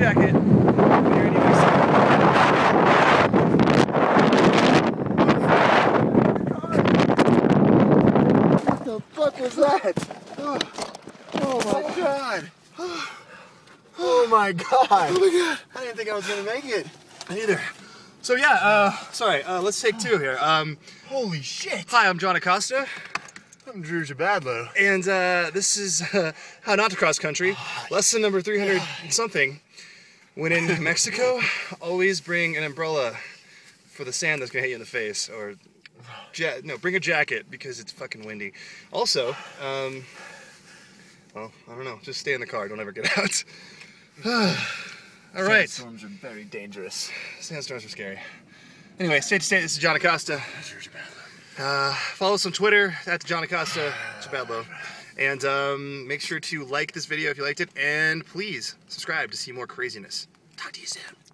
jacket. What the fuck was that? Oh, oh, oh my god. Oh my god. Oh my god. I didn't think I was gonna make it. Neither. So yeah, uh, sorry, uh, let's take two here. Um, Holy shit. Hi, I'm Jon Acosta. I'm Drew Gibadlo. and uh, this is uh, How Not to Cross Country, lesson number 300 something. When in Mexico, always bring an umbrella for the sand that's gonna hit you in the face, or ja- no, bring a jacket because it's fucking windy. Also, um, well, I don't know, just stay in the car, don't ever get out. All right. Storms are very dangerous. Sandstorms are scary. Anyway, state to state, this is Jon Acosta. Uh, follow us on Twitter at Jon Acosta Gibadlo. And um, make sure to like this video if you liked it, and please subscribe to see more craziness. Talk to you soon.